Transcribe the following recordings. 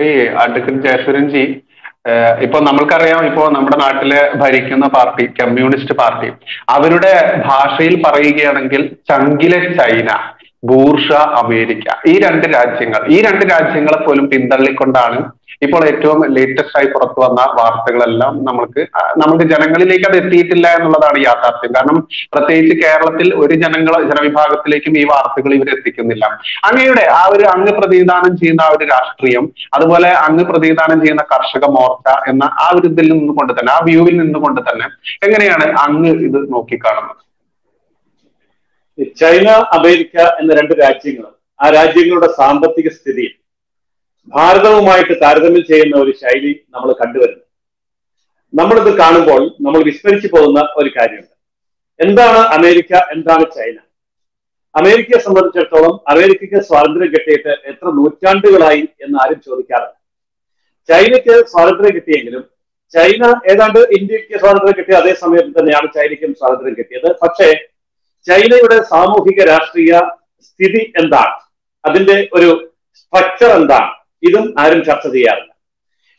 ഈ അഡ്വക്കേറ്റ് ജയസുരൻജി ഇപ്പൊ നമ്മൾക്കറിയാം ഇപ്പോ നമ്മുടെ നാട്ടിൽ ഭരിക്കുന്ന പാർട്ടി കമ്മ്യൂണിസ്റ്റ് പാർട്ടി അവരുടെ ഭാഷയിൽ പറയുകയാണെങ്കിൽ ചങ്കിലെ ചൈന ബൂർഷ അമേരിക്ക ഈ രണ്ട് രാജ്യങ്ങൾ ഈ രണ്ട് രാജ്യങ്ങളെ പോലും പിന്തള്ളിക്കൊണ്ടാണ് ഇപ്പോൾ ഏറ്റവും ലേറ്റസ്റ്റ് ആയി പുറത്തു വന്ന വാർത്തകളെല്ലാം നമ്മൾക്ക് നമ്മൾക്ക് ജനങ്ങളിലേക്ക് അത് എത്തിയിട്ടില്ല എന്നുള്ളതാണ് യാഥാർത്ഥ്യം. കാരണം പ്രത്യേകിച്ച് കേരളത്തിൽ ഒരു ജനങ്ങൾ ജനവിഭാഗത്തിലേക്കും ഈ വാർത്തകൾ ഇവർ എത്തിക്കുന്നില്ല. അങ്ങയുടെ ആ ഒരു അങ്ങ് പ്രതിനിധാനം ചെയ്യുന്ന ആ ഒരു രാഷ്ട്രീയം അതുപോലെ അങ്ങ് പ്രതിനിധാനം ചെയ്യുന്ന കർഷക മോർച്ച എന്ന ആ ഒരു ഇതിൽ നിന്നുകൊണ്ട് തന്നെ ആ വ്യൂവിൽ നിന്നുകൊണ്ട് തന്നെ എങ്ങനെയാണ് അങ്ങ് ഇത് നോക്കിക്കാണുന്നത്? ചൈന അമേരിക്ക എന്ന രണ്ട് രാജ്യങ്ങൾ ആ രാജ്യങ്ങളുടെ സാമ്പത്തിക സ്ഥിതി ഭാരതവുമായിട്ട് താരതമ്യം ചെയ്യുന്ന ഒരു ശൈലി നമ്മൾ കണ്ടുവരുന്നു. നമ്മളിത് കാണുമ്പോൾ നമ്മൾ വിസ്മരിച്ചു പോകുന്ന ഒരു കാര്യമുണ്ട്. എന്താണ് അമേരിക്ക? എന്താണ് ചൈന? അമേരിക്കയെ സംബന്ധിച്ചിടത്തോളം അമേരിക്കയ്ക്ക് സ്വാതന്ത്ര്യം കിട്ടിയിട്ട് എത്ര നൂറ്റാണ്ടുകളായി എന്ന് ആരും ചോദിക്കാറില്ല. ചൈനയ്ക്ക് സ്വാതന്ത്ര്യം കിട്ടിയെങ്കിലും ചൈന ഏതാണ്ട് ഇന്ത്യയ്ക്ക് സ്വാതന്ത്ര്യം കിട്ടിയ അതേ സമയത്ത് തന്നെയാണ് ചൈനയ്ക്കും സ്വാതന്ത്ര്യം കിട്ടിയത്. പക്ഷേ ചൈനയുടെ സാമൂഹിക രാഷ്ട്രീയ സ്ഥിതി എന്താണ്? അതിന്റെ ഒരു സ്ട്രക്ചർ എന്താണ്? ഇതും ആരും ചർച്ച ചെയ്യാറില്ല.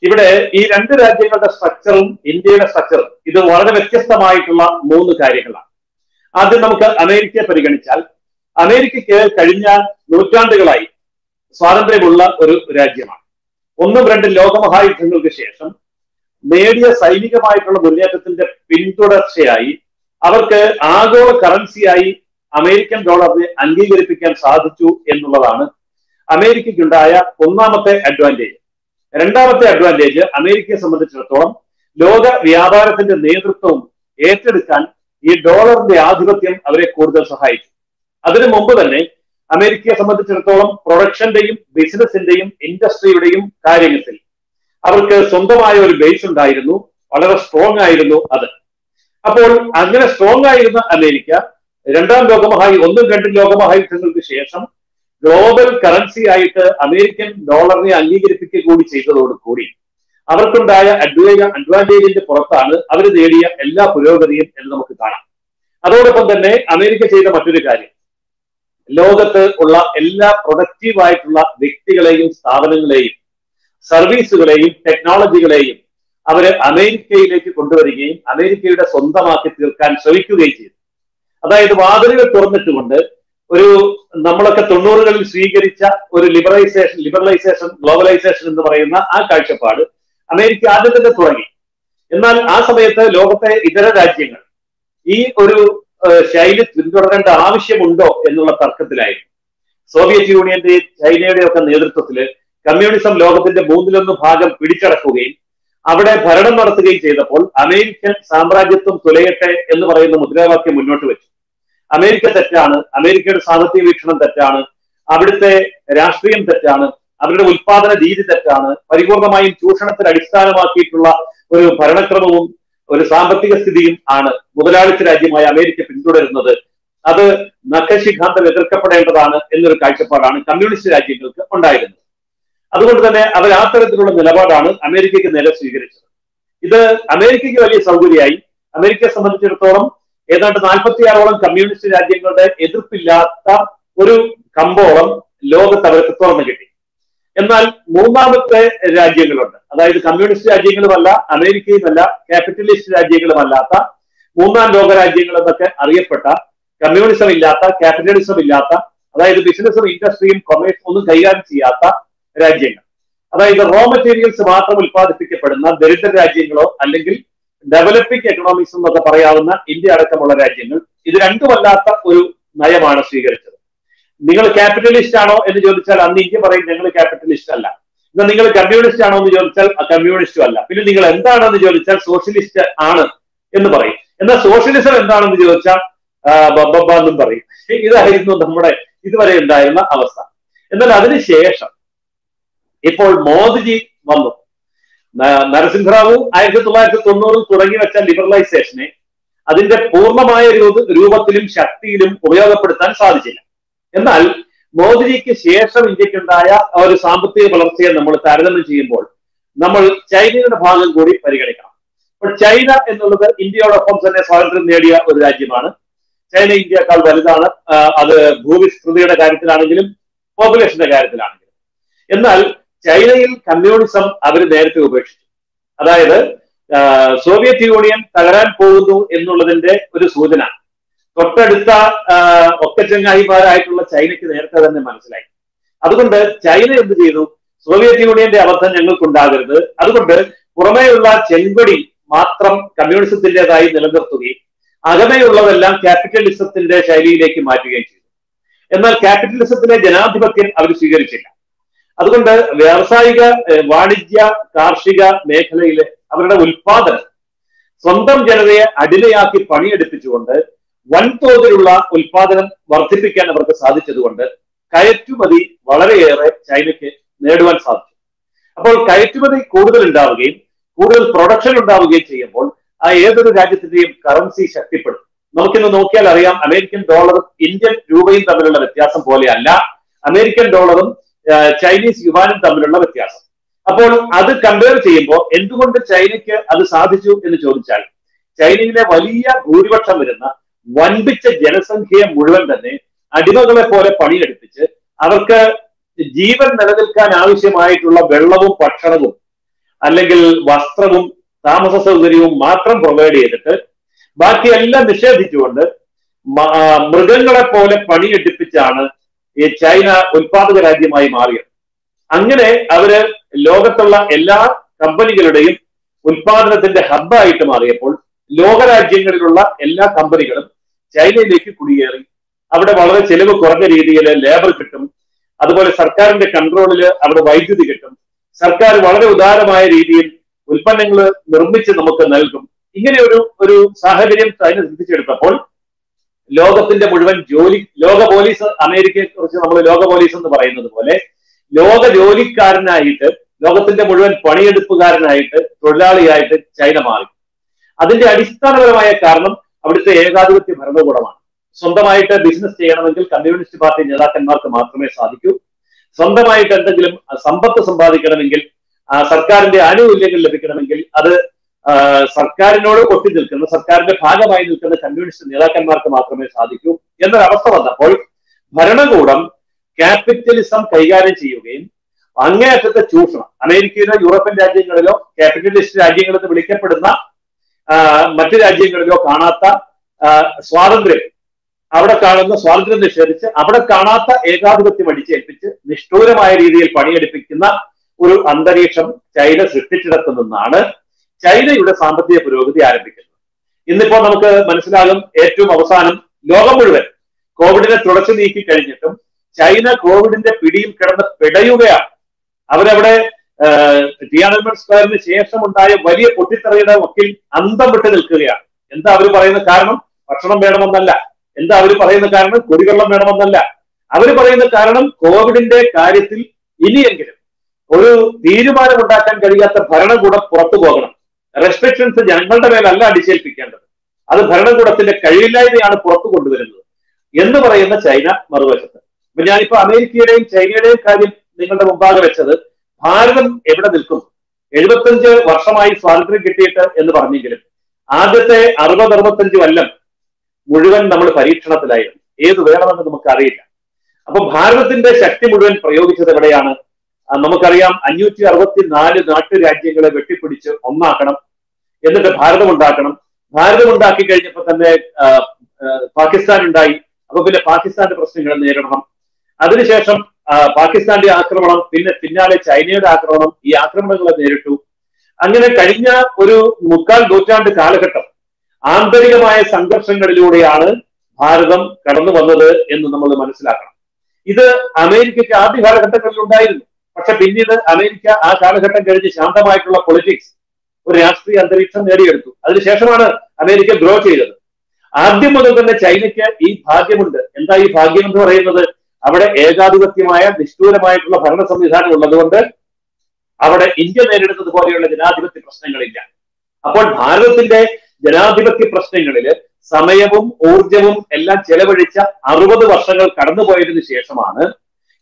ഇവിടെ ഈ രണ്ട് രാജ്യങ്ങളുടെ സ്ട്രക്ചറും ഇന്ത്യയുടെ സ്ട്രക്ചറും ഇത് വളരെ വ്യത്യസ്തമായിട്ടുള്ള മൂന്ന് കാര്യങ്ങളാണ്. ആദ്യം നമുക്ക് അമേരിക്കയെ പരിഗണിച്ചാൽ അമേരിക്കയ്ക്ക് കഴിഞ്ഞ നൂറ്റാണ്ടുകളായി സ്വാതന്ത്ര്യമുള്ള ഒരു രാജ്യമാണ്. ഒന്നും രണ്ടും ലോകമഹായുദ്ധങ്ങൾക്ക് ശേഷം നേടിയ സൈനികമായിട്ടുള്ള മുന്നേറ്റത്തിന്റെ പിന്തുടർച്ചയായി അവർക്ക് ആഗോള കറൻസിയായി അമേരിക്കൻ ഡോളറിനെ അംഗീകരിപ്പിക്കാൻ സാധിച്ചു എന്നുള്ളതാണ് അമേരിക്കയ്ക്കുണ്ടായ ഒന്നാമത്തെ അഡ്വാന്റേജ് രണ്ടാമത്തെ അഡ്വാന്റേജ് അമേരിക്കയെ സംബന്ധിച്ചിടത്തോളം ലോക വ്യാപാരത്തിന്റെ നേതൃത്വം ഏറ്റെടുക്കാൻ ഈ ഡോളറിന്റെ ആധിപത്യം അവരെ കൂടുതൽ സഹായിച്ചു. അതിനു മുമ്പ് തന്നെ അമേരിക്കയെ സംബന്ധിച്ചിടത്തോളം പ്രൊഡക്ഷന്റെയും ബിസിനസിന്റെയും ഇൻഡസ്ട്രിയുടെയും കാര്യത്തിൽ അവർക്ക് സ്വന്തമായ ഒരു ബേസ് ഉണ്ടായിരുന്നു. വളരെ സ്ട്രോങ് ആയിരുന്നു അത്. അപ്പോൾ അങ്ങനെ സ്ട്രോങ് ആയിരുന്ന അമേരിക്ക രണ്ടാം ലോകമഹായു ഒന്നും രണ്ടും ലോകമഹായുദ്ധങ്ങൾക്ക് ശേഷം ഗ്ലോബൽ കറൻസി ആയിട്ട് അമേരിക്കൻ ഡോളറിനെ അംഗീകരിപ്പിക്കുക കൂടി ചെയ്തതോട് ചെയ്തതോടുകൂടി അവർക്കുണ്ടായ അഡ്വൈ അഡ്വാന്റേജിന്റെ പുറത്താണ് അവർ നേടിയ എല്ലാ പുരോഗതിയും എന്ന് നമുക്ക് കാണാം. അതോടൊപ്പം തന്നെ അമേരിക്ക ചെയ്ത മറ്റൊരു കാര്യം. ലോകത്ത് ഉള്ള എല്ലാ പ്രൊഡക്റ്റീവ് ആയിട്ടുള്ള വ്യക്തികളെയും സ്ഥാപനങ്ങളെയും സർവീസുകളെയും ടെക്നോളജികളെയും അവർ അമേരിക്കയിലേക്ക് കൊണ്ടുവരികയും അമേരിക്കയുടെ സ്വന്തമാക്കി തീർക്കാൻ ശ്രമിക്കുകയും ചെയ്തു. അതായത് വാതിലുകൾ തുറന്നിട്ടുകൊണ്ട് ഒരു നമ്മളൊക്കെ തൊണ്ണൂറുകളിൽ സ്വീകരിച്ച ഒരു ലിബറൈസേഷൻ ലിബറലൈസേഷൻ ഗ്ലോബലൈസേഷൻ എന്ന് പറയുന്ന ആ കാഴ്ചപ്പാട് അമേരിക്ക ആദ്യം തന്നെ തുടങ്ങി. എന്നാൽ ആ സമയത്ത് ലോകത്തെ ഇതര രാജ്യങ്ങൾ ഈ ഒരു ശൈലി പിന്തുടരേണ്ട ആവശ്യമുണ്ടോ എന്നുള്ള തർക്കത്തിലായിരുന്നു. സോവിയറ്റ് യൂണിയന്റെ ചൈനയുടെ ഒക്കെ നേതൃത്വത്തിൽ കമ്മ്യൂണിസം ലോകത്തിന്റെ മൂന്നിലൊന്ന് ഭാഗം പിടിച്ചടക്കുകയും അവിടെ ഭരണം നടത്തുകയും ചെയ്തപ്പോൾ അമേരിക്കൻ സാമ്രാജ്യത്വം തുലയട്ടെ എന്ന് പറയുന്ന മുദ്രാവാക്യം മുന്നോട്ട് വെച്ചു. അമേരിക്ക തെറ്റാണ് അമേരിക്കയുടെ സാമ്പത്തിക വീക്ഷണം തെറ്റാണ് അവിടുത്തെ രാഷ്ട്രീയം തെറ്റാണ് അവരുടെ ഉൽപാദന രീതി തെറ്റാണ് പരിപൂർണമായും ചൂഷണത്തിൽ അടിസ്ഥാനമാക്കിയിട്ടുള്ള ഒരു ഭരണക്രമവും ഒരു സാമ്പത്തിക സ്ഥിതിയും ആണ് മുതലാളിത്ത രാജ്യമായ അമേരിക്ക പിന്തുടരുന്നത്. അത് നഖശിഖാന്തം എതിർക്കപ്പെടേണ്ടതാണ് എന്നൊരു കാഴ്ചപ്പാടാണ് കമ്മ്യൂണിസ്റ്റ് രാജ്യങ്ങൾക്ക് ഉണ്ടായിരുന്നത്. അതുകൊണ്ട് തന്നെ അവർ ആ തരത്തിലുള്ള നിലപാടാണ് അമേരിക്കയ്ക്ക് നില സ്വീകരിച്ചത്. ഇത് അമേരിക്കയ്ക്ക് വലിയ സൗകര്യമായി അമേരിക്കയെ സംബന്ധിച്ചിടത്തോളം ഏതാണ്ട് നാൽപ്പത്തിയാറോളം കമ്മ്യൂണിസ്റ്റ് രാജ്യങ്ങളുടെ എതിർപ്പില്ലാത്ത ഒരു കമ്പോളം ലോകത്ത് അവർക്ക് തുറന്നു കിട്ടി. എന്നാൽ മൂന്നാമത്തെ രാജ്യങ്ങളുണ്ട്. അതായത് കമ്മ്യൂണിസ്റ്റ് രാജ്യങ്ങളുമല്ല അമേരിക്കയുമല്ല ക്യാപിറ്റലിസ്റ്റ് രാജ്യങ്ങളുമല്ലാത്ത മൂന്നാം ലോക രാജ്യങ്ങൾ എന്നൊക്കെ അറിയപ്പെട്ട കമ്മ്യൂണിസം ഇല്ലാത്ത ക്യാപിറ്റലിസം ഇല്ലാത്ത അതായത് ബിസിനസ്സും ഇൻഡസ്ട്രിയും കൊമേഴ്സും ഒന്നും കൈകാര്യം ചെയ്യാത്ത രാജ്യങ്ങൾ. അതായത് റോ മെറ്റീരിയൽസ് മാത്രം ഉൽപ്പാദിപ്പിക്കപ്പെടുന്ന ദരിദ്ര രാജ്യങ്ങളോ അല്ലെങ്കിൽ ഡെവലപ്പിംഗ് എക്കണോമിക്സ് എന്നൊക്കെ പറയാവുന്ന ഇന്ത്യ അടക്കമുള്ള രാജ്യങ്ങൾ ഇത് രണ്ടുമല്ലാത്ത ഒരു നയമാണ് സ്വീകരിച്ചത്. നിങ്ങൾ ക്യാപിറ്റലിസ്റ്റ് ആണോ എന്ന് ചോദിച്ചാൽ അന്ന് ഇന്ത്യ പറയും ഞങ്ങൾ ക്യാപിറ്റലിസ്റ്റ് അല്ല. എന്നാൽ നിങ്ങൾ കമ്മ്യൂണിസ്റ്റ് ആണോ എന്ന് ചോദിച്ചാൽ കമ്മ്യൂണിസ്റ്റും അല്ല. പിന്നെ നിങ്ങൾ എന്താണെന്ന് ചോദിച്ചാൽ സോഷ്യലിസ്റ്റ് ആണ് എന്ന് പറയും. എന്നാൽ സോഷ്യലിസം എന്താണെന്ന് ചോദിച്ചാൽ ബബ്ബ എന്നും പറയും. ഇതായിരുന്നു നമ്മുടെ ഇതുവരെ ഉണ്ടായിരുന്ന അവസ്ഥ. എന്നാൽ അതിനുശേഷം ഇപ്പോൾ മോദിജി വന്നു. നരസിംഹറാവു ആയിരത്തി തൊള്ളായിരത്തി തൊണ്ണൂറിൽ തുടങ്ങി വെച്ച ലിബറലൈസേഷനെ അതിന്റെ പൂർണമായ രൂപത്തിലും ശക്തിയിലും ഉപയോഗപ്പെടുത്താൻ സാധിച്ചില്ല. എന്നാൽ മോദിജിക്ക് ശേഷം ഇന്ത്യക്കുണ്ടായ ഒരു സാമ്പത്തിക വളർച്ചയെ നമ്മൾ താരതമ്യം ചെയ്യുമ്പോൾ നമ്മൾ ചൈനയുടെ ഭാഗം കൂടി പരിഗണിക്കണം. അപ്പോൾ ചൈന എന്നുള്ളത് ഇന്ത്യയോടൊപ്പം തന്നെ സ്വാതന്ത്ര്യം നേടിയ ഒരു രാജ്യമാണ്. ചൈന ഇന്ത്യക്കാൾ വലുതാണ്. അത് ഭൂവിസ്തൃതിയുടെ കാര്യത്തിലാണെങ്കിലും പോപ്പുലേഷന്റെ കാര്യത്തിലാണെങ്കിലും. എന്നാൽ ചൈനയിൽ കമ്മ്യൂണിസം അവർ നേരത്തെ ഉപേക്ഷിച്ചു. അതായത് സോവിയറ്റ് യൂണിയൻ തകരാൻ പോകുന്നു എന്നുള്ളതിന്റെ ഒരു സൂചന. തൊട്ടടുത്ത ഒക്കച്ചങ്ങായിമാരായിട്ടുള്ള ചൈനയ്ക്ക് നേരത്തെ തന്നെ മനസ്സിലായി. അതുകൊണ്ട് ചൈന എന്ത് ചെയ്തു? സോവിയറ്റ് യൂണിയന്റെ അബദ്ധം ഞങ്ങൾക്കുണ്ടാകരുത്. അതുകൊണ്ട് പുറമേയുള്ള ചെങ്കൊടി മാത്രം കമ്മ്യൂണിസത്തിന്റെതായി നിലനിർത്തുകയും അകമയുള്ളതെല്ലാം ക്യാപിറ്റലിസത്തിന്റെ ശൈലിയിലേക്ക് മാറ്റുകയും ചെയ്തു. എന്നാൽ ക്യാപിറ്റലിസത്തിലെ ജനാധിപത്യം അവർ സ്വീകരിച്ചില്ല. അതുകൊണ്ട് വ്യാവസായിക വാണിജ്യ കാർഷിക മേഖലയിലെ അവരുടെ ഉൽപാദനം സ്വന്തം ജനതയെ അടിമയാക്കി പണിയെടുപ്പിച്ചുകൊണ്ട് വൻതോതിലുള്ള ഉൽപാദനം വർദ്ധിപ്പിക്കാൻ അവർക്ക് സാധിച്ചതുകൊണ്ട് കയറ്റുമതി വളരെയേറെ ചൈനയ്ക്ക് നേടുവാൻ സാധിച്ചു. അപ്പോൾ കയറ്റുമതി കൂടുതൽ ഉണ്ടാവുകയും കൂടുതൽ പ്രൊഡക്ഷൻ ഉണ്ടാവുകയും ചെയ്യുമ്പോൾ ആ ഏതൊരു രാജ്യത്തിന്റെയും കറൻസി ശക്തിപ്പെടും. നമുക്കിന്ന് നോക്കിയാൽ അറിയാം അമേരിക്കൻ ഡോളറും ഇന്ത്യൻ രൂപയും തമ്മിലുള്ള വ്യത്യാസം പോലെയല്ല. അമേരിക്കൻ ഡോളറും ചൈനീസ് യുവാനും തമ്മിലുള്ള വ്യത്യാസം. അപ്പോൾ അത് കമ്പയർ ചെയ്യുമ്പോൾ എന്തുകൊണ്ട് ചൈനയ്ക്ക് അത് സാധിച്ചു എന്ന് ചോദിച്ചാൽ ചൈനയിലെ വലിയ ഭൂരിപക്ഷം വരുന്ന വൻപിച്ച ജനസംഖ്യയെ മുഴുവൻ തന്നെ അടിമകളെ പോലെ പണിയെടുപ്പിച്ച് അവർക്ക് ജീവൻ നിലനിൽക്കാൻ ആവശ്യമായിട്ടുള്ള വെള്ളവും ഭക്ഷണവും അല്ലെങ്കിൽ വസ്ത്രവും താമസ സൗകര്യവും മാത്രം പ്രൊവൈഡ് ചെയ്തിട്ട് ബാക്കിയെല്ലാം നിഷേധിച്ചുകൊണ്ട് മൃഗങ്ങളെ പോലെ പണിയെടുപ്പിച്ചാണ് ഈ ചൈന ഉൽപാദക രാജ്യമായി മാറിയത്. അങ്ങനെ അവർ ലോകത്തുള്ള എല്ലാ കമ്പനികളുടെയും ഉൽപാദനത്തിന്റെ ഹബ്ബായിട്ട് മാറിയപ്പോൾ ലോകരാജ്യങ്ങളിലുള്ള എല്ലാ കമ്പനികളും ചൈനയിലേക്ക് കുടിയേറി. അവിടെ വളരെ ചെലവ് കുറഞ്ഞ രീതിയിൽ ലേബർ കിട്ടും. അതുപോലെ സർക്കാരിന്റെ കൺട്രോളിൽ അവിടെ വൈദ്യുതി കിട്ടും. സർക്കാർ വളരെ ഉദാരമായ രീതിയിൽ ഉൽപ്പന്നങ്ങൾ നിർമ്മിച്ച് നമുക്ക് നൽകും. ഇങ്ങനെ ഒരു ഒരു സാഹചര്യം ചൈന സൃഷ്ടിച്ചെടുത്തപ്പോൾ ലോകത്തിന്റെ മുഴുവൻ ജോലി ലോക പോലീസ് അമേരിക്കയെ കുറിച്ച് നമ്മൾ ലോക പോലീസ് എന്ന് പറയുന്നത് പോലെ ലോക ജോലിക്കാരനായിട്ട് ലോകത്തിന്റെ മുഴുവൻ പണിയെടുപ്പുകാരനായിട്ട് തൊഴിലാളിയായിട്ട് ചൈന മാറി. അതിന്റെ അടിസ്ഥാനപരമായ കാരണം അവിടുത്തെ ഏകാധിപത്യ ഭരണകൂടമാണ്. സ്വന്തമായിട്ട് ബിസിനസ് ചെയ്യണമെങ്കിൽ കമ്മ്യൂണിസ്റ്റ് പാർട്ടി നേതാക്കന്മാർക്ക് മാത്രമേ സാധിക്കൂ. സ്വന്തമായിട്ട് എന്തെങ്കിലും സമ്പത്ത് സമ്പാദിക്കണമെങ്കിൽ സർക്കാരിന്റെ ആനുകൂല്യങ്ങൾ ലഭിക്കണമെങ്കിൽ അത് സർക്കാരിനോട് ഒട്ടി നിൽക്കുന്ന സർക്കാരിന്റെ ഭാഗമായി നിൽക്കുന്ന കമ്മ്യൂണിസ്റ്റ് നേതാക്കന്മാർക്ക് മാത്രമേ സാധിക്കൂ എന്നൊരവസ്ഥ വന്നപ്പോൾ ഭരണകൂടം ക്യാപിറ്റലിസം കൈകാര്യം ചെയ്യുകയും അങ്ങേയറ്റത്തെ ചൂഷണം അമേരിക്കയിലോ യൂറോപ്യൻ രാജ്യങ്ങളിലോ ക്യാപിറ്റലിസ്റ്റ് രാജ്യങ്ങളെന്ന് വിളിക്കപ്പെടുന്ന മറ്റു രാജ്യങ്ങളിലോ കാണാത്ത സ്വാതന്ത്ര്യം അവിടെ കാണുന്ന സ്വാതന്ത്ര്യം നിഷേധിച്ച് അവിടെ കാണാത്ത ഏകാധിപത്യം അടിച്ചേൽപ്പിച്ച് നിഷ്ഠൂരമായ രീതിയിൽ പണിയെടുപ്പിക്കുന്ന ഒരു അന്തരീക്ഷം ചൈന സൃഷ്ടിച്ചിടത്തു നിന്നാണ് ചൈനയുടെ സാമ്പത്തിക പുരോഗതി ആരംഭിക്കുന്നത് ഇന്നിപ്പോ നമുക്ക് മനസ്സിലാകും ഏറ്റവും അവസാനം ലോകം മുഴുവൻ കോവിഡിനെ തുടച്ചു നീക്കി കഴിഞ്ഞിട്ടും ചൈന കോവിഡിന്റെ പിടിയിൽ കിടന്ന് പിടയുകയാണ്. അവരവിടെ ടിയാനൽമൺ സ്ക്വയറിന് ശേഷം ഉണ്ടായ വലിയ പൊട്ടിത്തെറിയുടെ ഒക്കിൽ അന്തം വിട്ട് നിൽക്കുകയാണ്. എന്താ അവർ പറയുന്ന കാരണം? ഭക്ഷണം വേണമെന്നല്ല. എന്താ അവർ പറയുന്ന കാരണം? കുടിവെള്ളം വേണമെന്നല്ല. അവർ പറയുന്ന കാരണം കോവിഡിന്റെ കാര്യത്തിൽ ഇനിയെങ്കിലും ഒരു തീരുമാനമുണ്ടാക്കാൻ കഴിയാത്ത ഭരണകൂടം പുറത്തു പോകണം. റെസ്ട്രിക്ഷൻസ് ജനങ്ങളുടെ മേലല്ല അടിച്ചേൽപ്പിക്കേണ്ടത്. അത് ഭരണകൂടത്തിന്റെ കഴിവില്ലായ്മയാണ് പുറത്തു കൊണ്ടുവരുന്നത്. എന്ന് പറയുന്ന ചൈന മറുവശത്ത്. അപ്പൊ ഞാനിപ്പോ അമേരിക്കയുടെയും ചൈനയുടെയും കാര്യം നിങ്ങളുടെ മുമ്പാകെ വെച്ചത് ഭാരതം എവിടെ നിൽക്കും എഴുപത്തഞ്ച് വർഷമായി സ്വാതന്ത്ര്യം കിട്ടിയിട്ട് എന്ന് പറഞ്ഞെങ്കിലും ആദ്യത്തെ അറുപത് അറുപത്തഞ്ച് കൊല്ലം മുഴുവൻ നമ്മൾ പരീക്ഷണത്തിലായിരുന്നു. ഏത് വേണമെന്ന് നമുക്ക് അറിയില്ല അപ്പൊ ഭാരതത്തിന്റെ ശക്തി മുഴുവൻ പ്രയോഗിച്ചത് എവിടെയാണ്? നമുക്കറിയാം അഞ്ഞൂറ്റി അറുപത്തി നാല് നാട്ടുരാജ്യങ്ങളെ വെട്ടിപ്പിടിച്ച് ഒന്നാക്കണം എന്നിട്ട് ഭാരതം ഉണ്ടാക്കണം ഭാരതം ഉണ്ടാക്കി കഴിഞ്ഞപ്പോൾ തന്നെ പാകിസ്ഥാൻ ഉണ്ടായി അപ്പൊ പിന്നെ പാകിസ്ഥാന്റെ പ്രശ്നങ്ങൾ നേരിടണം. അതിനുശേഷം പാകിസ്ഥാന്റെ ആക്രമണം പിന്നെ പിന്നാലെ ചൈനയുടെ ആക്രമണം ഈ ആക്രമണങ്ങളെ നേരിട്ടു. അങ്ങനെ കഴിഞ്ഞ ഒരു മുക്കാൽ നൂറ്റാണ്ട് കാലഘട്ടം ആന്തരികമായ സംഘർഷങ്ങളിലൂടെയാണ് ഭാരതം കടന്നു വന്നത് എന്ന് നമ്മൾ മനസ്സിലാക്കണം. ഇത് അമേരിക്കയ്ക്ക് ആദ്യ കാലഘട്ടങ്ങളിൽ ഉണ്ടായിരുന്നു പക്ഷെ പിന്നീട് അമേരിക്ക ആ കാലഘട്ടം കഴിഞ്ഞ് ശാന്തമായിട്ടുള്ള പൊളിറ്റിക്സ് ഒരു രാഷ്ട്രീയ അന്തരീക്ഷം നേടിയെടുത്തു. അതിനുശേഷമാണ് അമേരിക്ക ഗ്രോ ചെയ്തത്. ആദ്യം മുതൽ തന്നെ ചൈനയ്ക്ക് ഈ ഭാഗ്യമുണ്ട്. എന്താ ഈ ഭാഗ്യം എന്ന് പറയുന്നത്? അവിടെ ഏകാധിപത്യമായ നിഷ്ഠൂരമായിട്ടുള്ള ഭരണ സംവിധാനം ഉള്ളതുകൊണ്ട് അവിടെ ഇന്ത്യ നേരിടുന്നത് പോലെയുള്ള ജനാധിപത്യ പ്രശ്നങ്ങളില്ല. അപ്പോൾ ഭാരതത്തിന്റെ ജനാധിപത്യ പ്രശ്നങ്ങളിൽ സമയവും ഊർജവും എല്ലാം ചെലവഴിച്ച അറുപത് വർഷങ്ങൾ കടന്നുപോയതിനു ശേഷമാണ്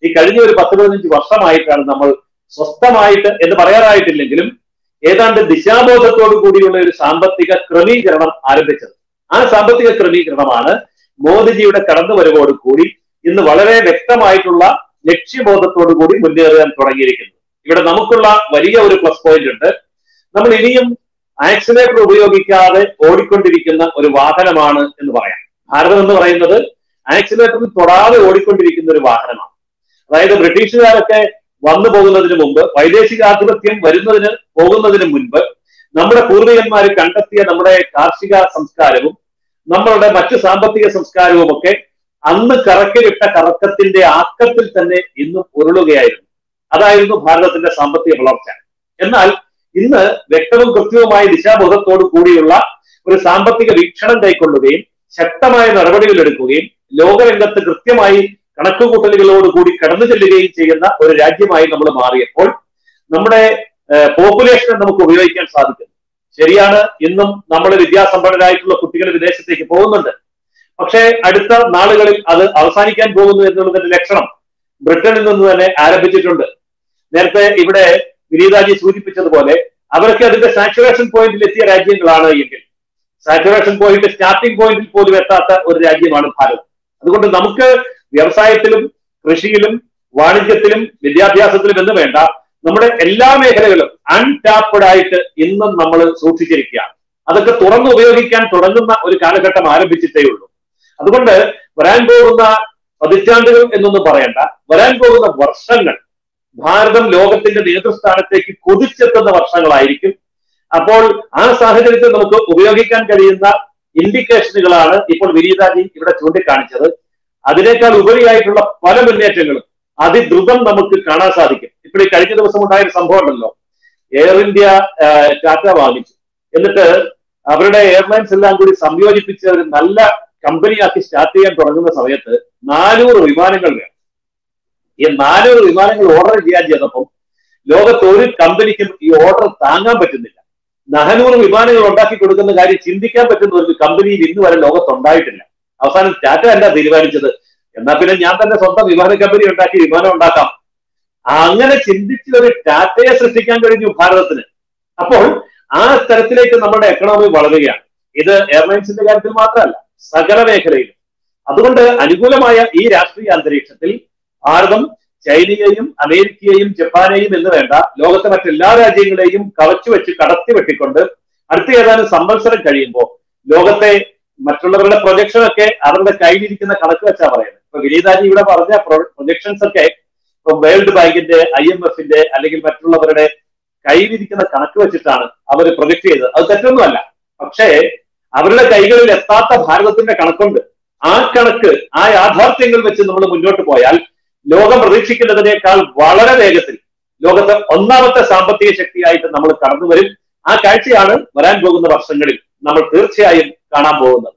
ഈ കഴിഞ്ഞ ഒരു പത്ത് പതിനഞ്ച് വർഷമായിട്ടാണ് നമ്മൾ സ്വസ്ഥമായിട്ട് എന്ന് പറയാറായിട്ടില്ലെങ്കിലും ഏതാണ്ട് ദിശാബോധത്തോടു കൂടിയുള്ള ഒരു സാമ്പത്തിക ക്രമീകരണം ആരംഭിച്ചത്. ആ സാമ്പത്തിക ക്രമീകരണമാണ് മോദിജിയുടെ കടന്നുവരവോട് കൂടി ഇന്ന് വളരെ വ്യക്തമായിട്ടുള്ള ലക്ഷ്യബോധത്തോടു കൂടി മുന്നേറാൻ തുടങ്ങിയിരിക്കുന്നത്. ഇവിടെ നമുക്കുള്ള വലിയ ഒരു പ്ലസ് പോയിന്റ് ഉണ്ട്. നമ്മൾ ഇനിയും ആക്സിലേറ്റർ ഉപയോഗിക്കാതെ ഓടിക്കൊണ്ടിരിക്കുന്ന ഒരു വാഹനമാണ് എന്ന് പറയാം. ഭാരതം എന്ന് പറയുന്നത് ആക്സിലേറ്ററിൽ തൊടാതെ ഓടിക്കൊണ്ടിരിക്കുന്ന ഒരു വാഹനമാണ്. അതായത് ബ്രിട്ടീഷുകാരൊക്കെ വന്നു പോകുന്നതിന് മുമ്പ് വൈദേശികാധിപത്യം വരുന്നതിന് പോകുന്നതിന് മുൻപ് നമ്മുടെ പൂർവികന്മാർ കണ്ടെത്തിയ നമ്മുടെ കാർഷിക സംസ്കാരവും നമ്മളുടെ മറ്റു സാമ്പത്തിക സംസ്കാരവും ഒക്കെ അന്ന് കറക്കിലിട്ട കറക്കത്തിന്റെ ആക്കത്തിൽ തന്നെ ഇന്നും ഉരുളുകയായിരുന്നു. അതായിരുന്നു ഭാരതത്തിന്റെ സാമ്പത്തിക വളർച്ച. എന്നാൽ ഇന്ന് വ്യക്തവും കൃത്യവുമായ ദിശാബോധത്തോടു കൂടിയുള്ള ഒരു സാമ്പത്തിക വീക്ഷണം കൈക്കൊള്ളുകയും ശക്തമായ നടപടികൾ എടുക്കുകയും ലോകരംഗത്ത് കൃത്യമായി കണക്കുകൂട്ടലുകളോട് കൂടി കടന്നു ചെല്ലുകയും ചെയ്യുന്ന ഒരു രാജ്യമായി നമ്മൾ മാറിയപ്പോൾ നമ്മുടെ പോപ്പുലേഷനെ നമുക്ക് ഉപയോഗിക്കാൻ സാധിക്കുന്നു. ശരിയാണ് ഇന്നും നമ്മൾ വിദ്യാസമ്പന്നരായിട്ടുള്ള കുട്ടികൾ വിദേശത്തേക്ക് പോകുന്നുണ്ട്. പക്ഷേ അടുത്ത നാളുകളിൽ അത് അവസാനിക്കാൻ പോകുന്നു എന്നുള്ളതിന്റെ ലക്ഷണം ബ്രിട്ടനിൽ നിന്ന് തന്നെ ആരംഭിച്ചിട്ടുണ്ട്. നേരത്തെ ഇവിടെ വിനീതാജി സൂചിപ്പിച്ചതുപോലെ അവർക്ക് അതിന്റെ സാച്ചുറേഷൻ പോയിന്റിൽ എത്തിയ രാജ്യങ്ങളാണ് എങ്കിൽ. സാച്ചുറേഷൻ പോയിന്റ് സ്റ്റാർട്ടിംഗ് പോയിന്റിൽ പോലും എത്താത്ത ഒരു രാജ്യമാണ് ഭാരതം. അതുകൊണ്ട് നമുക്ക് വ്യവസായത്തിലും കൃഷിയിലും വാണിജ്യത്തിലും വിദ്യാഭ്യാസത്തിലും എന്ന് വേണ്ട നമ്മുടെ എല്ലാ മേഖലകളും അൺടാപ്പഡ് ആയിട്ട് ഇന്നും നമ്മൾ സൂക്ഷിച്ചിരിക്കുകയാണ്. അതൊക്കെ തുറന്നു ഉപയോഗിക്കാൻ തുടങ്ങുന്ന ഒരു കാലഘട്ടം ആരംഭിച്ചിട്ടേ ഉള്ളൂ. അതുകൊണ്ട് വരാൻ പോകുന്ന പതിറ്റാണ്ടുകൾ എന്നൊന്നും പറയണ്ട. വരാൻ പോകുന്ന വർഷങ്ങൾ ഭാരതം ലോകത്തിന്റെ നേതൃസ്ഥാനത്തേക്ക് കുതിച്ചെത്തുന്ന വർഷങ്ങളായിരിക്കും. അപ്പോൾ ആ സാഹചര്യത്തിൽ നമുക്ക് ഉപയോഗിക്കാൻ കഴിയുന്ന ഇൻഡിക്കേഷനുകളാണ് ഇപ്പോൾ വിനീതാജി ഇവിടെ ചൂണ്ടിക്കാണിച്ചത്. അതിനേക്കാൾ ഉപരിയായിട്ടുള്ള പല മുന്നേറ്റങ്ങളും അതിദ്രുതം നമുക്ക് കാണാൻ സാധിക്കും. ഇപ്പോൾ ഈ കഴിഞ്ഞ ദിവസം ഉണ്ടായ ഒരു സംഭവം ഉണ്ടല്ലോ. എയർ ഇന്ത്യ ടാറ്റ വാങ്ങിച്ചു. എന്നിട്ട് അവരുടെ എയർലൈൻസ് എല്ലാം കൂടി സംയോജിപ്പിച്ച് ഒരു നല്ല കമ്പനിയാക്കി സ്റ്റാർട്ട് ചെയ്യാൻ തുടങ്ങുന്ന സമയത്ത് നാനൂറ് വിമാനങ്ങൾ വേണം. ഈ നാനൂറ് വിമാനങ്ങൾ ഓർഡർ ചെയ്യാൻ ചെയ്തപ്പം ലോകത്ത് ഒരു കമ്പനിക്കും ഈ ഓർഡർ താങ്ങാൻ പറ്റുന്നില്ല. നാനൂറ് വിമാനങ്ങൾ ഉണ്ടാക്കി കൊടുക്കുന്ന കാര്യം ചിന്തിക്കാൻ പറ്റുന്ന ഒരു കമ്പനിയിൽ ഇന്ന് വരെ ലോകത്ത് ഉണ്ടായിട്ടില്ല. അവസാനം ടാറ്റ അല്ല തീരുമാനിച്ചത്? എന്നാ പിന്നെ ഞാൻ തന്നെ സ്വന്തം വിമാന കമ്പനി ഉണ്ടാക്കി വിമാനം ഉണ്ടാക്കാം. അങ്ങനെ ചിന്തിച്ച ഒരു ടാറ്റയെ സൃഷ്ടിക്കാൻ കഴിഞ്ഞു ഭാരതത്തിന്. അപ്പോൾ ആ തരത്തിലേക്ക് നമ്മുടെ എക്കണോമി വളരുകയാണ്. ഇത് എയർലൈൻസിന്റെ കാര്യത്തിൽ മാത്രമല്ല സകല മേഖലയിലും. അതുകൊണ്ട് അനുകൂലമായ ഈ രാഷ്ട്രീയ അന്തരീക്ഷത്തിൽ ഭാരതം ചൈനയെയും അമേരിക്കയെയും ജപ്പാനെയും എന്ന് വേണ്ട ലോകത്തെ മറ്റെല്ലാ രാജ്യങ്ങളെയും കവച്ചു വെച്ച് കടത്തി വെട്ടിക്കൊണ്ട് അടുത്ത ഏതാനും സംവത്സരം കഴിയുമ്പോൾ ലോകത്തെ മറ്റുള്ളവരുടെ പ്രൊജക്ഷൻ ഒക്കെ അവരുടെ കയ്യിലിരിക്കുന്ന കണക്ക് വെച്ചാ പറയുന്നത്. ഇപ്പൊ വിനീതാജി ഇവിടെ പറഞ്ഞ പ്രൊജക്ഷൻസ് ഒക്കെ ഇപ്പൊ വേൾഡ് ബാങ്കിന്റെ ഐ എം എഫിന്റെ അല്ലെങ്കിൽ മറ്റുള്ളവരുടെ കയ്യിലിരിക്കുന്ന കണക്ക് വെച്ചിട്ടാണ് അവർ പ്രൊജക്ട് ചെയ്തത്. അത് തെറ്റൊന്നുമല്ല. പക്ഷേ അവരുടെ കൈകളിൽ എത്താത്ത ഭാരതത്തിന്റെ കണക്കുണ്ട്. ആ കണക്ക് ആ യാഥാർത്ഥ്യങ്ങൾ വെച്ച് നമ്മൾ മുന്നോട്ട് പോയാൽ ലോകം പ്രതീക്ഷിക്കുന്നതിനേക്കാൾ വളരെ വേഗത്തിൽ ലോകത്തെ ഒന്നാമത്തെ സാമ്പത്തിക ശക്തിയായിട്ട് നമ്മൾ കടന്നു വരും ആ കാഴ്ചയാണ് വരാൻ പോകുന്ന വർഷങ്ങളിൽ നമ്മൾ തീർച്ചയായും കാണാൻ പോകുന്നത്.